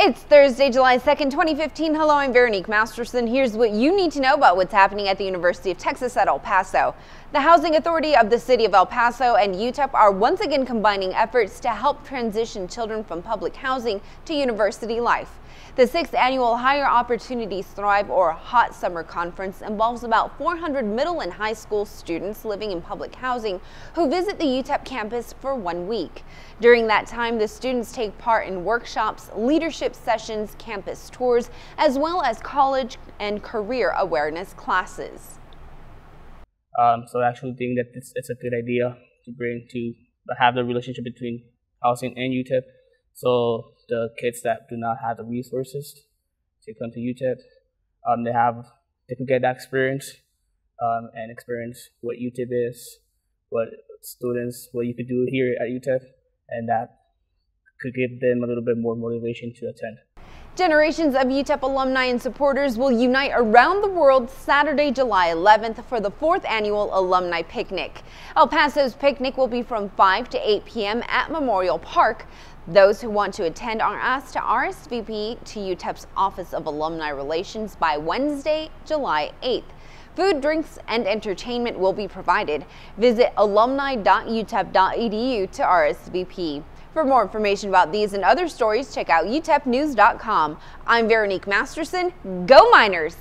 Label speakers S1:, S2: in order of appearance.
S1: It's Thursday, July 2nd, 2015. Hello, I'm Veronique Masterson. Here's what you need to know about what's happening at the University of Texas at El Paso. The Housing Authority of the City of El Paso and UTEP are once again combining efforts to help transition children from public housing to university life. The sixth annual Higher Opportunities Thrive or Hot Summer Conference involves about 400 middle and high school students living in public housing who visit the UTEP campus for one week. During that time, the students take part in workshops, leadership sessions, campus tours, as well as college and career awareness classes.
S2: Um, so I actually think that it's, it's a good idea to bring to have the relationship between housing and UTEP. So the kids that do not have the resources to come to UTEP, um, they have they could get that experience um, and experience what UTEP is, what students, what you could do here at UTEP, and that could give them a little bit more motivation to attend.
S1: Generations of UTEP alumni and supporters will unite around the world Saturday, July 11th for the fourth annual Alumni Picnic. El Paso's picnic will be from 5 to 8 p.m. at Memorial Park. Those who want to attend are asked to RSVP to UTEP's Office of Alumni Relations by Wednesday, July 8th. Food, drinks, and entertainment will be provided. Visit alumni.utep.edu to RSVP. For more information about these and other stories, check out utepnews.com. I'm Veronique Masterson. Go Miners!